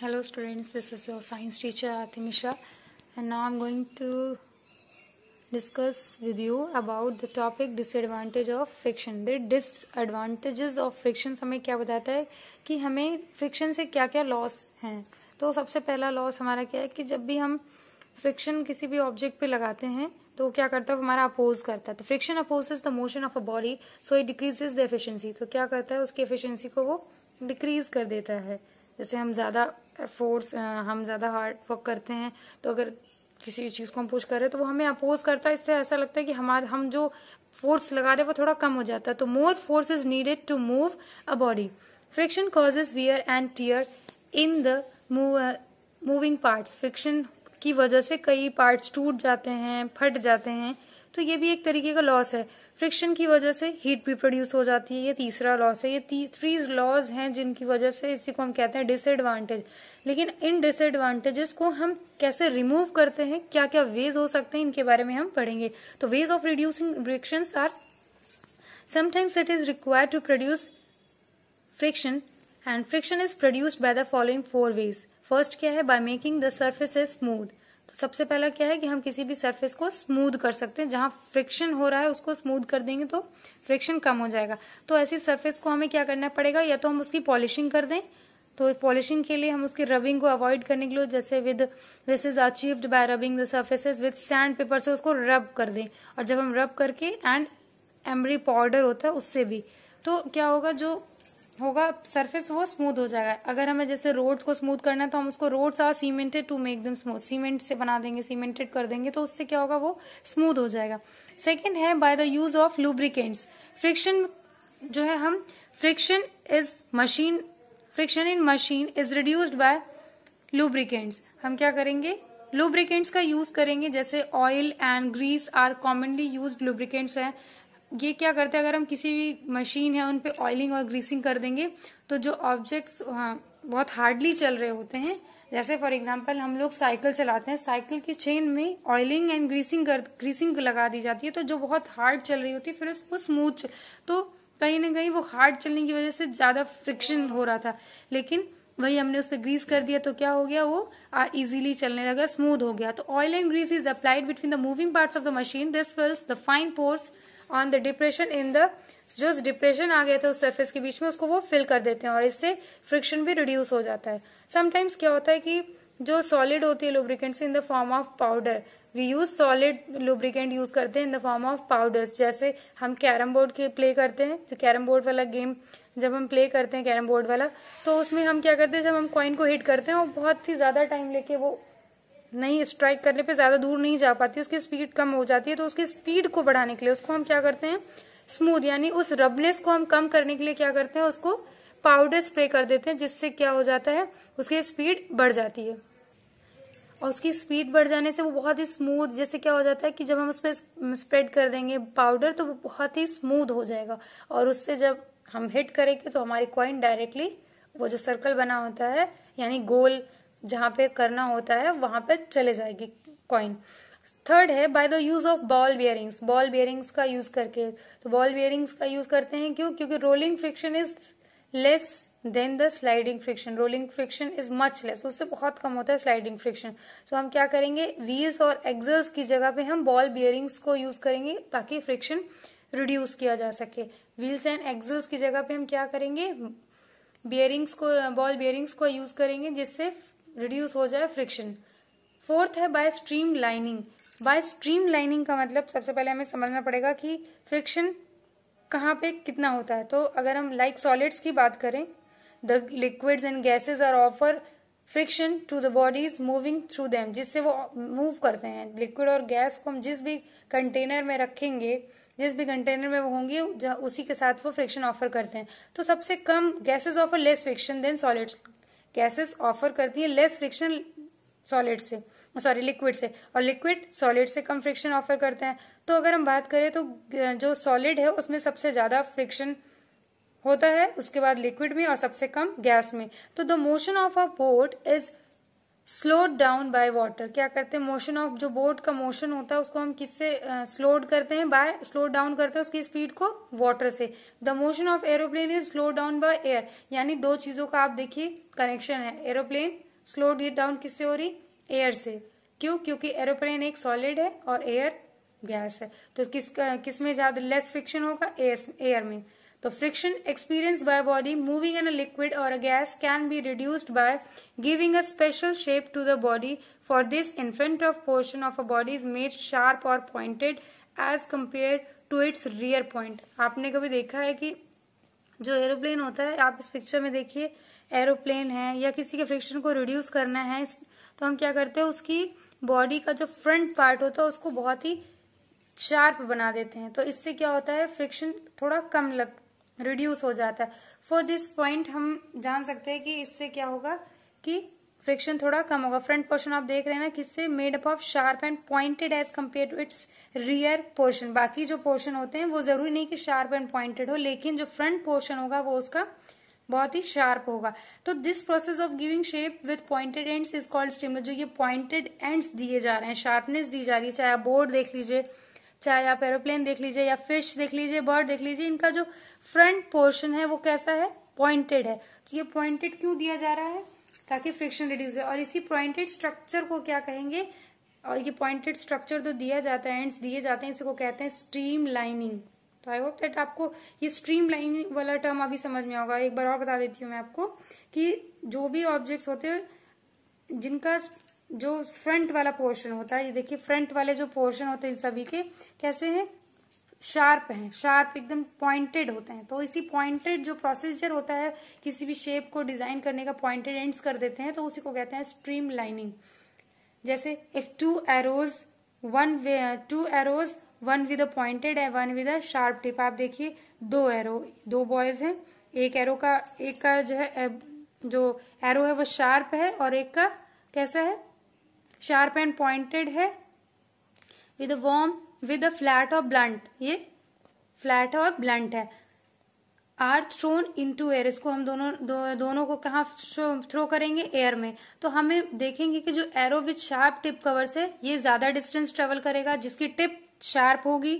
Hello students, this is your science teacher Aarti Mishra. And now I'm going to discuss with you about the topic disadvantage of friction. The disadvantages of friction हमें क्या बताता है कि हमें friction से क्या क्या loss हैं? तो सबसे पहला लॉस हमारा क्या है कि जब भी हम फ्रिक्शन किसी भी ऑब्जेक्ट पे लगाते हैं तो क्या करता है? हमारा अपोज करता है। तो friction opposes the motion of a body so it decreases the efficiency तो क्या करता है? उसकी एफिशिएंसी को वो डिक्रीज कर देता है। जैसे हम ज़्यादा फोर्स हम ज़्यादा हार्ड वर्क करते हैं तो अगर किसी चीज़ को हम पुश कर रहे हैं तो वो हमें अपोज करता है। इससे ऐसा लगता है कि हमारे, हम जो फोर्स लगा रहे हैं, वो थोड़ा कम हो जाता है। तो more force is needed to move a body friction causes wear and tear in the moving parts friction की वजह से कई पार्ट्स टूट जाते हैं, फट जाते हैं। तो ये भी एक तरीके का लॉस है। फ्रिक्शन की वजह से हीट भी प्रोड्यूस हो जाती है, ये तीसरा लॉस है ये थ्री लॉज हैं जिनकी वजह से इसी को हम कहते हैं डिसएडवांटेज लेकिन इन डिसएडवांटेजेस को हम कैसे रिमूव करते हैं क्या क्या वेज हो सकते हैं, इनके बारे में हम पढ़ेंगे। तो ways of reducing friction are sometimes it is required to produce friction and friction is produced by the following four ways first क्या है? By making the surface is smooth तो सबसे पहला क्या है कि हम किसी भी सरफेस को स्मूद कर सकते हैं। जहाँ फ्रिक्शन हो रहा है, उसको स्मूद कर देंगे तो फ्रिक्शन कम हो जाएगा। तो ऐसी सरफेस को हमें क्या करना पड़ेगा? या तो हम उसकी पॉलिशिंग कर दें। तो पॉलिशिंग के लिए हम उसकी रबिंग को अवॉइड करने के लिए जैसे with this is achieved by rubbing the surfaces with sandpaper से उसको रब कर दें। और जब हम रब करके एंड एमरी पाउडर होता है, उससे भी। तो क्या होगा? जो होगा सरफेस वो स्मूथ हो जाएगा। अगर हमें जैसे रोड्स को स्मूथ करना है तो हम उसको roads are cemented to make them smooth cement से बना देंगे सीमेंटेड कर देंगे तो उससे क्या होगा, वो स्मूथ हो जाएगा। सेकेंड है by the use of lubricants friction जो है, हम friction is machine friction in machine is reduced by lubricants हम क्या करेंगे? लुब्रिकेंट्स का यूज़ करेंगे, जैसे oil and grease are commonly use lubricants है। ये क्या करते हैं? अगर हम किसी भी मशीन है, उन पे ऑयलिंग और ग्रीसिंग कर देंगे तो जो ऑब्जेक्ट्स बहुत हार्डली चल रहे होते हैं, जैसे फॉर एग्जांपल हम लोग साइकिल चलाते हैं साइकिल की चेन में ऑयलिंग एंड ग्रीसिंग कर ग्रीसिंग लगा दी जाती है तो जो बहुत हार्ड चल रही होती है, फिर उसको स्मूथ तो कहीं ना कहीं वो हार्ड चलने की वजह से ज़्यादा फ्रिक्शन हो रहा था। लेकिन वही हमने उस पर ग्रीस कर दिया तो क्या हो गया? वो इजीली चलने लगा स्मूथ हो गया। तो oil and grease is applied between the moving parts of the machine this fills the fine pores on the depression in the जो डिप्रेशन आ गया था उस सरफेस के बीच में, उसको वो फिल कर देते हैं और इससे फ्रिक्शन भी रिड्यूस हो जाता है। समटाइम्स क्या होता है कि जो सॉलिड होती है lubricants in the form of powder we use solid lubricant use करते हैं in the form of powders जैसे हम कैरम बोर्ड के प्ले करते हैं, जो कैरम बोर्ड वाला गेम जब हम प्ले करते हैं कैरम बोर्ड वाला तो उसमें हम क्या करते हैं, जब हम कॉइन को हिट करते हैं वो बहुत ही ज़्यादा टाइम लेके वो नहीं स्ट्राइक करने पे ज़्यादा दूर नहीं जा पाती, उसकी स्पीड कम हो जाती है तो उसकी स्पीड को बढ़ाने के लिए उसको हम क्या करते हैं? स्मूथ यानी उस रबनेस को हम कम करने के लिए क्या करते हैं? उसको पाउडर स्प्रे कर देते हैं, जिससे क्या हो जाता है? उसकी स्पीड बढ़ जाती है। और उसकी स्पीड बढ़ जाने से वो बहुत ही स्मूथ जैसे क्या हो जाता है कि जब हम उस पर स्प्रेड कर देंगे पाउडर तो वो बहुत ही स्मूथ हो जाएगा। और उससे जब हम हिट करेंगे तो हमारी कॉइन डायरेक्टली वो जो सर्कल बना होता है, यानी गोल जहाँ पे करना होता है, वहाँ पे चले जाएगी कॉइन थर्ड है by the use of ball bearings ball bearings का यूज़ करके. तो बॉल बियरिंग्स का यूज़ करते हैं क्यों? क्योंकि rolling friction is less than the sliding friction rolling friction is much less उससे बहुत कम होता है स्लाइडिंग फ्रिक्शन तो हम क्या करेंगे? व्हील्स और एक्सल्स की जगह पे हम बॉल बियरिंग्स को यूज़ करेंगे ताकि फ्रिक्शन रिड्यूस किया जा सके. व्हील्स एंड एक्सल्स की जगह पे हम क्या करेंगे? बियरिंग्स को बॉल बियरिंग्स को यूज़ करेंगे जिससे रिड्यूस हो जाए फ्रिक्शन फोर्थ है by streamlining by streamlining का मतलब सबसे पहले हमें समझना पड़ेगा कि फ्रिक्शन कहाँ पे कितना होता है. तो अगर हम लाइक like सॉलिड्स की बात करें the liquids and gases are offer friction to the bodies moving through them जिससे वो मूव करते हैं. लिक्विड और गैस को हम जिस भी कंटेनर में रखेंगे, जिस भी कंटेनर में वो होंगे, उसी के साथ वो फ्रिक्शन ऑफ़र करते हैं. तो सबसे कम gases offer less friction than solids gases offer करती है लेस फ्रिक्शन सॉलिड से सॉरी लिक्विड से, और लिक्विड सॉलिड से कम फ्रिक्शन ऑफ़र करते हैं। तो अगर हम बात करें तो जो सॉलिड है उसमें सबसे ज़्यादा फ्रिक्शन होता है, उसके बाद लिक्विड में और सबसे कम गैस में। तो the motion of a boat is slowed down by water क्या करते हैं? मोशन ऑफ़ जो बोट का मोशन होता है, उसको हम किससे स्लोड करते हैं? बाय स्लो डाउन करते हैं उसकी स्पीड को वाटर से. The motion of aeroplane is slow down by air यानी दो चीज़ों का आप देखिए कनेक्शन है. एरोप्लेन स्लो डाउन किससे हो रही? एयर से. क्यों? क्योंकि एरोप्लेन एक सॉलिड है और एयर गैस है. तो किस किसमें ज़्यादा लेस फ्रिक्शन होगा? एयर में. तो friction experience by body moving in a liquid और a gas can be reduced by giving a special shape to the body for this in front of portion of a body is made sharp और pointed as compare to its rear point आपने कभी देखा है कि जो aeroplane होता है, आप इस पिक्चर में देखिए एरोप्लेन है या किसी के फ्रिक्शन को रिड्यूस करना है तो हम क्या करते हैं, उसकी बॉडी का जो फ्रंट पार्ट होता है, उसको बहुत ही शार्प बना देते हैं। तो इससे क्या होता है फ्रिक्शन थोड़ा कम लग रिड्यूस हो जाता है। फॉर दिस पॉइंट हम जान सकते हैं कि इससे क्या होगा कि फ्रिक्शन थोड़ा कम होगा। फ्रंट पोर्शन आप देख रहे हैं ना किससे made up of sharp and pointed as compare to its rear portion बाकी जो पोर्शन होते हैं, वो ज़रूरी नहीं कि शार्प एंड पॉइंटेड हो, लेकिन जो फ्रंट पोर्शन होगा, वो उसका बहुत ही शार्प होगा। तो this process of giving shape with pointed ends is called stimulus जो ये पॉइंटेड एंड्स दिए जा रहे हैं शार्पनेस दी जा रही है, चाहे आप बोर्ड देख लीजिए, चाहे आप एरोप्लेन देख लीजिए, या फ़िश देख लीजिए बर्ड देख लीजिए, इनका जो फ्रंट पोर्शन है वो कैसा है? पॉइंटेड है। तो ये पॉइंटेड क्यों दिया जा रहा है? ताकि फ्रिक्शन रिड्यूस है। और इसी पॉइंटेड स्ट्रक्चर को क्या कहेंगे? और ये पॉइंटेड स्ट्रक्चर तो दिया जाता है एंड्स दिए जाते हैं इसको कहते हैं स्ट्रीम लाइनिंग तो आई होप दैट आपको ये स्ट्रीम लाइनिंग वाला टर्म अभी समझ में होगा। एक बार और बता देती हूँ मैं आपको कि जो भी ऑब्जेक्ट्स होते हैं, जिनका जो फ्रंट वाला पोर्शन होता है, ये देखिए फ्रंट वाले जो पोर्शन होते हैं इन सभी के, कैसे हैं? शार्प हैं शार्प एकदम पॉइंटेड होते हैं। तो इसी पॉइंटेड जो प्रोसीजर होता है, किसी भी शेप को डिज़ाइन करने का पॉइंटेड एंड्स कर देते हैं तो उसी को कहते हैं स्ट्रीम लाइनिंग जैसे if two arrows one two arrows one with a pointed है one with a sharp tip आप देखिए, दो एरो दो बॉयज़ हैं। एक एरो का, एक का जो है जो एरो है वो शार्प है और एक का कैसा है? शार्प एंड पॉइंटेड है। With warm with a flat और ब्लंट ये फ्लैट और ब्लंट है। Are thrown into air इसको हम दोनों दो, दोनों को कहा थ्रो करेंगे? एयर में। तो हमें देखेंगे कि जो arrow with sharp tip covers है ये ज़्यादा डिस्टेंस ट्रेवल करेगा। जिसकी टिप शार्प होगी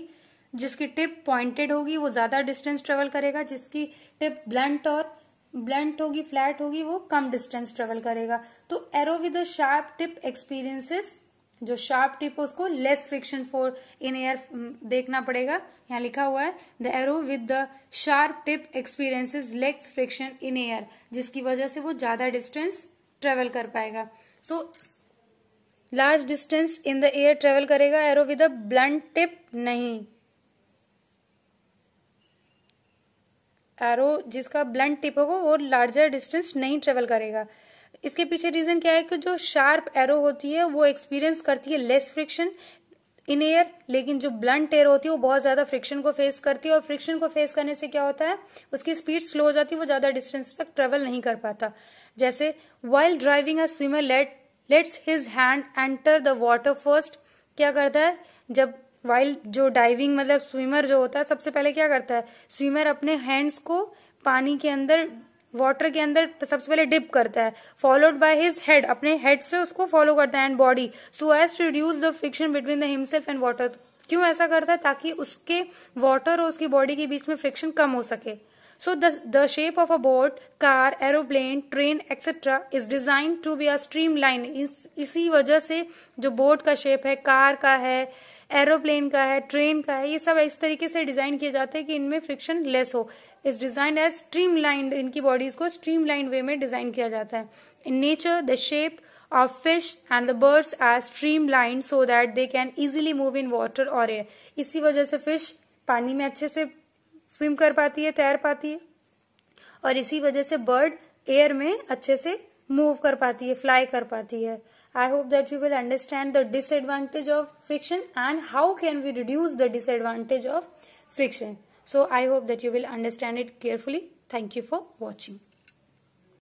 जिसकी टिप पॉइंटेड होगी वो ज़्यादा डिस्टेंस ट्रेवल करेगा। जिसकी टिप ब्लंट और ब्लंट होगी फ्लैट होगी वो कम डिस्टेंस ट्रेवल करेगा। तो arrow with sharp tip experiences जो शार्प टिप है, उसको less friction for in air देखना पड़ेगा। यहाँ लिखा हुआ है the arrow with the sharp tip experiences less friction in air जिसकी वजह से वो ज़्यादा डिस्टेंस ट्रेवल कर पाएगा। So large distance in the air travel करेगा arrow with a blunt tip नहीं। एरो जिसका ब्लंट टिप होगा, वो लार्जर डिस्टेंस नहीं ट्रेवल करेगा। इसके पीछे रीजन क्या है कि जो शार्प एरो होती है, वो एक्सपीरियंस करती है लेस फ्रिक्शन इन एयर लेकिन जो ब्लंट एयर होती है, वो बहुत ज़्यादा फ्रिक्शन को फेस करती है और फ्रिक्शन को फेस करने से क्या होता है? उसकी स्पीड स्लो हो जाती है, वो ज़्यादा डिस्टेंस तक ट्रेवल नहीं कर पाता। जैसे while driving a swimmer let lets his hand enter the water first क्या करता है? जब वाइल जो डाइविंग मतलब स्विमर जो होता है, सबसे पहले क्या करता है? स्विमर अपने हैंड्स को पानी के अंदर वाटर के अंदर सबसे पहले डिप करता है फॉलोड बाय हिज हेड अपने हेड से उसको फॉलो करता है and body so as to reduce the friction between the himself and water क्यों ऐसा करता है ताकि उसके वाटर और उसकी बॉडी के बीच में फ्रिक्शन कम हो सके the, the shape of a boat, car, aeroplane, train, etc. is designed to be a streamline. इस इसी वजह से जो बोट का शेप है कार का है एरोप्लेन का है, ट्रेन का है, ये सब इस तरीके से डिज़ाइन किए जाते हैं कि इनमें फ्रिक्शन लेस हो। इज़ डिज़ाइन एज स्ट्रीमलाइंड इनकी बॉडीज को स्ट्रीमलाइंड वे में डिज़ाइन किया जाता है। In nature the shape of fish and the birds are streamlined so that they can easily move in water और एयर इसी वजह से फ़िश पानी में अच्छे से स्विम कर पाती है, तैर पाती है। और इसी वजह से बर्ड एयर में अच्छे से मूव कर पाती है फ्लाई कर पाती है। I hope that you will understand the disadvantage of friction and how can we reduce the disadvantage of friction. So I hope that you will understand it carefully. Thank you for watching.